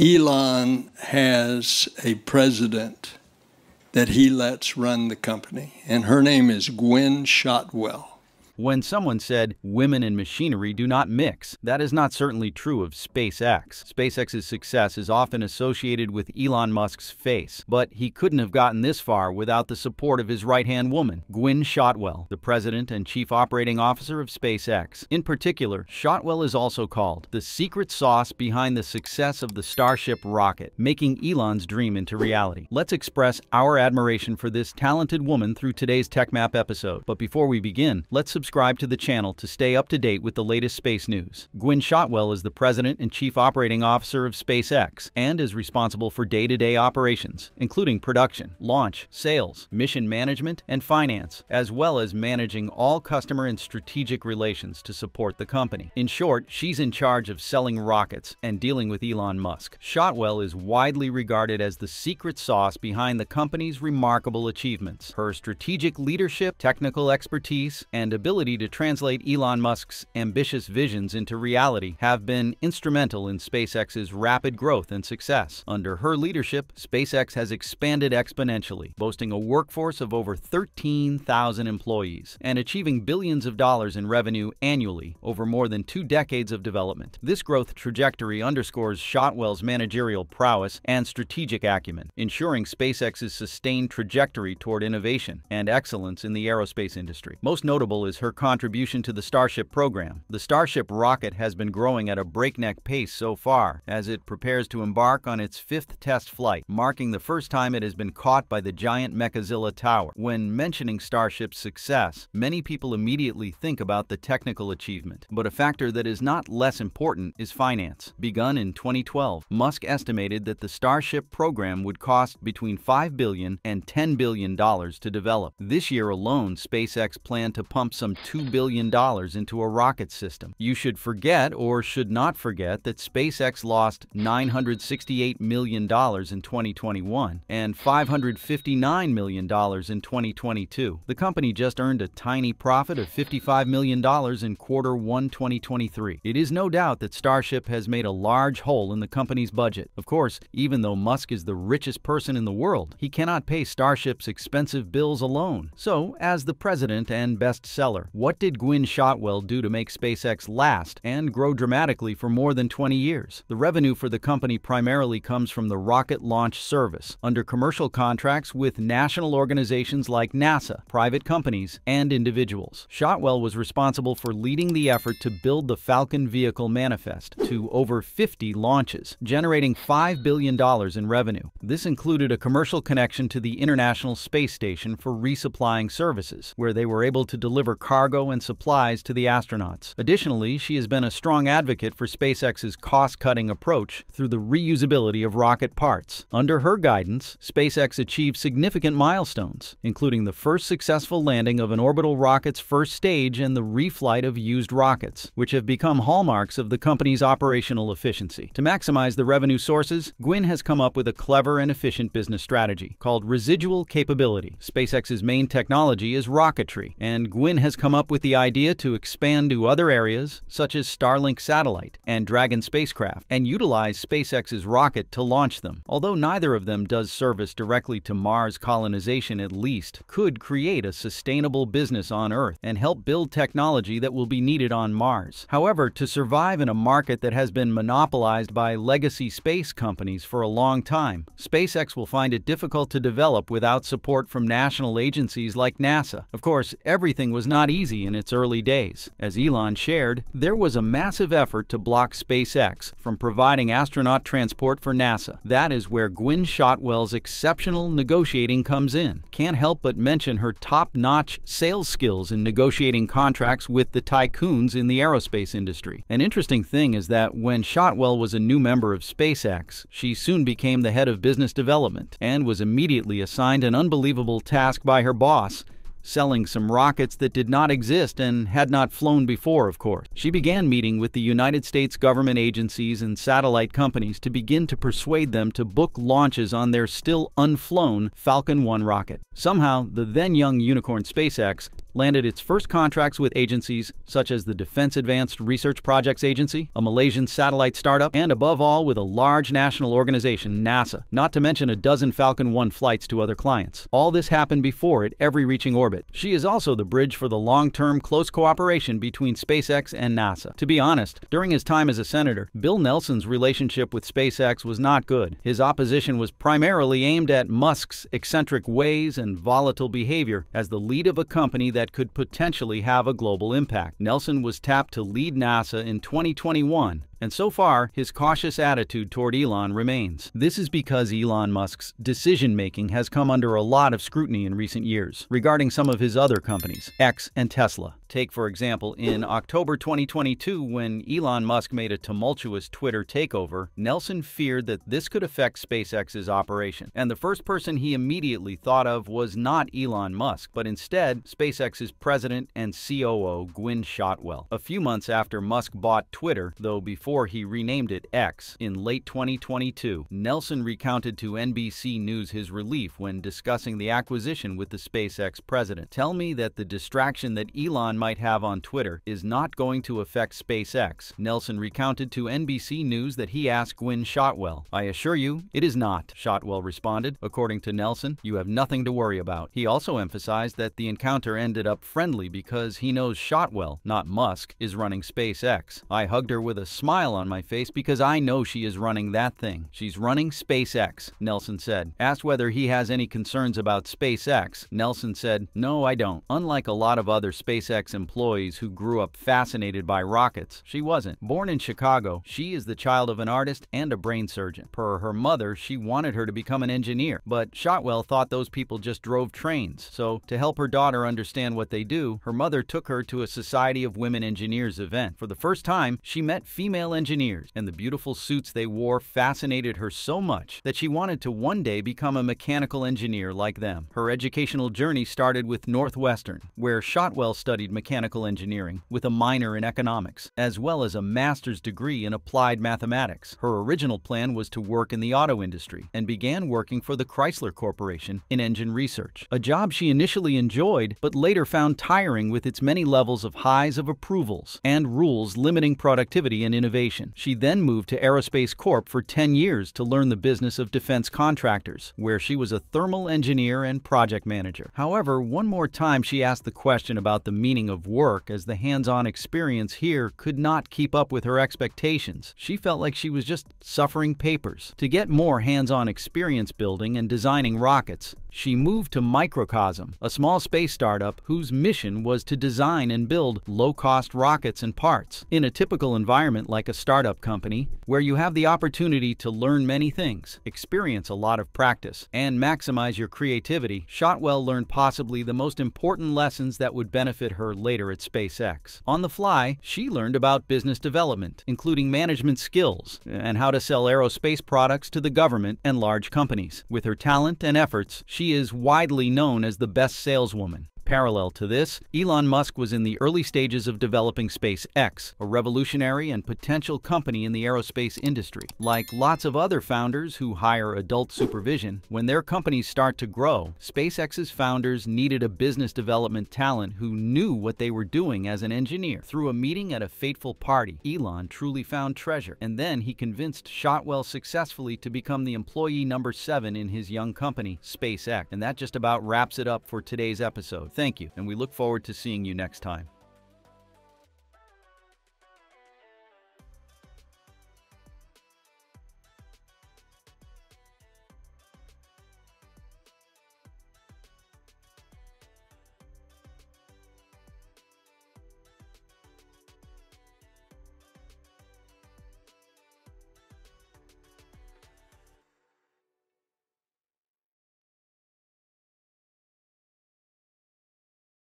Elon has a president that he lets run the company, and her name is Gwynne Shotwell. When someone said women and machinery do not mix, that is not certainly true of SpaceX. SpaceX's success is often associated with Elon Musk's face, but he couldn't have gotten this far without the support of his right hand woman, Gwynne Shotwell, the president and chief operating officer of SpaceX. In particular, Shotwell is also called the secret sauce behind the success of the Starship rocket, making Elon's dream into reality. Let's express our admiration for this talented woman through today's TechMap episode. But before we begin, let's subscribe subscribe to the channel to stay up to date with the latest space news. Gwynne Shotwell is the President and Chief Operating Officer of SpaceX and is responsible for day-to-day operations, including production, launch, sales, mission management, and finance, as well as managing all customer and strategic relations to support the company. In short, she's in charge of selling rockets and dealing with Elon Musk. Shotwell is widely regarded as the secret sauce behind the company's remarkable achievements. Her strategic leadership, technical expertise, and ability ability to translate Elon Musk's ambitious visions into reality have been instrumental in SpaceX's rapid growth and success. Under her leadership, SpaceX has expanded exponentially, boasting a workforce of over 13,000 employees and achieving billions of dollars in revenue annually over more than two decades of development. This growth trajectory underscores Shotwell's managerial prowess and strategic acumen, ensuring SpaceX's sustained trajectory toward innovation and excellence in the aerospace industry. Most notable is her her contribution to the Starship program. The Starship rocket has been growing at a breakneck pace so far as it prepares to embark on its fifth test flight, marking the first time it has been caught by the giant Mechazilla tower. When mentioning Starship's success, many people immediately think about the technical achievement, but a factor that is not less important is finance. Begun in 2012, Musk estimated that the Starship program would cost between $5 billion and $10 billion to develop. This year alone, SpaceX planned to pump some $2 billion into a rocket system. You should forget or should not forget that SpaceX lost $968 million in 2021 and $559 million in 2022. The company just earned a tiny profit of $55 million in quarter 1 2023. It is no doubt that Starship has made a large hole in the company's budget. Of course, even though Musk is the richest person in the world, he cannot pay Starship's expensive bills alone. So, as the president and best what did Gwynne Shotwell do to make SpaceX last and grow dramatically for more than 20 years? The revenue for the company primarily comes from the rocket launch service under commercial contracts with national organizations like NASA, private companies, and individuals. Shotwell was responsible for leading the effort to build the Falcon vehicle manifest to over 50 launches, generating $5 billion in revenue. This included a commercial connection to the International Space Station for resupplying services, where they were able to deliver cargo and supplies to the astronauts. Additionally, she has been a strong advocate for SpaceX's cost-cutting approach through the reusability of rocket parts. Under her guidance, SpaceX achieved significant milestones, including the first successful landing of an orbital rocket's first stage and the reflight of used rockets, which have become hallmarks of the company's operational efficiency. To maximize the revenue sources, Gwynne has come up with a clever and efficient business strategy called residual capability. SpaceX's main technology is rocketry, and Gwynne has come up with the idea to expand to other areas, such as Starlink satellite and Dragon spacecraft, and utilize SpaceX's rocket to launch them. Although neither of them does service directly to Mars colonization at least, could create a sustainable business on Earth and help build technology that will be needed on Mars. However, to survive in a market that has been monopolized by legacy space companies for a long time, SpaceX will find it difficult to develop without support from national agencies like NASA. Of course, everything was not not easy in its early days. As Elon shared, there was a massive effort to block SpaceX from providing astronaut transport for NASA. That is where Gwynne Shotwell's exceptional negotiating comes in. Can't help but mention her top-notch sales skills in negotiating contracts with the tycoons in the aerospace industry. An interesting thing is that when Shotwell was a new member of SpaceX, she soon became the head of business development and was immediately assigned an unbelievable task by her boss selling some rockets that did not exist and had not flown before, of course. She began meeting with the United States government agencies and satellite companies to begin to persuade them to book launches on their still unflown Falcon 1 rocket. Somehow, the then young unicorn SpaceX landed its first contracts with agencies such as the Defense Advanced Research Projects Agency, a Malaysian satellite startup, and above all with a large national organization, NASA, not to mention a dozen Falcon 1 flights to other clients. All this happened before it ever reaching orbit. She is also the bridge for the long term close cooperation between SpaceX and NASA. To be honest, during his time as a senator, Bill Nelson's relationship with SpaceX was not good. His opposition was primarily aimed at Musk's eccentric ways and volatile behavior as the lead of a company that could potentially have a global impact. Nelson was tapped to lead NASA in 2021 and so far, his cautious attitude toward Elon remains. This is because Elon Musk's decision making has come under a lot of scrutiny in recent years regarding some of his other companies, X and Tesla. Take, for example, in October 2022, when Elon Musk made a tumultuous Twitter takeover, Nelson feared that this could affect SpaceX's operation. And the first person he immediately thought of was not Elon Musk, but instead SpaceX's president and COO, Gwynne Shotwell. A few months after Musk bought Twitter, though before he renamed it X, in late 2022, Nelson recounted to NBC News his relief when discussing the acquisition with the SpaceX president. Tell me that the distraction that Elon might have on Twitter is not going to affect SpaceX. Nelson recounted to NBC News that he asked Gwynne Shotwell. I assure you, it is not, Shotwell responded. According to Nelson, you have nothing to worry about. He also emphasized that the encounter ended up friendly because he knows Shotwell, not Musk, is running SpaceX. I hugged her with a smile on my face because I know she is running that thing. She's running SpaceX, Nelson said. Asked whether he has any concerns about SpaceX, Nelson said, No, I don't. Unlike a lot of other SpaceX employees who grew up fascinated by rockets. She wasn't. Born in Chicago, she is the child of an artist and a brain surgeon. Per her mother, she wanted her to become an engineer, but Shotwell thought those people just drove trains. So, to help her daughter understand what they do, her mother took her to a Society of Women Engineers event. For the first time, she met female engineers, and the beautiful suits they wore fascinated her so much that she wanted to one day become a mechanical engineer like them. Her educational journey started with Northwestern, where Shotwell studied mechanical engineering with a minor in economics, as well as a master's degree in applied mathematics. Her original plan was to work in the auto industry and began working for the Chrysler Corporation in engine research, a job she initially enjoyed but later found tiring with its many levels of highs of approvals and rules limiting productivity and innovation. She then moved to Aerospace Corp for 10 years to learn the business of defense contractors, where she was a thermal engineer and project manager. However, one more time she asked the question about the meaning of work as the hands on experience here could not keep up with her expectations. She felt like she was just suffering papers. To get more hands on experience building and designing rockets, she moved to Microcosm, a small space startup whose mission was to design and build low cost rockets and parts. In a typical environment like a startup company, where you have the opportunity to learn many things, experience a lot of practice, and maximize your creativity, Shotwell learned possibly the most important lessons that would benefit her later at SpaceX. On the fly, she learned about business development, including management skills, and how to sell aerospace products to the government and large companies. With her talent and efforts, she is widely known as the best saleswoman. Parallel to this, Elon Musk was in the early stages of developing SpaceX, a revolutionary and potential company in the aerospace industry. Like lots of other founders who hire adult supervision, when their companies start to grow, SpaceX's founders needed a business development talent who knew what they were doing as an engineer. Through a meeting at a fateful party, Elon truly found treasure, and then he convinced Shotwell successfully to become the employee number seven in his young company, SpaceX. And that just about wraps it up for today's episode. Thank you, and we look forward to seeing you next time.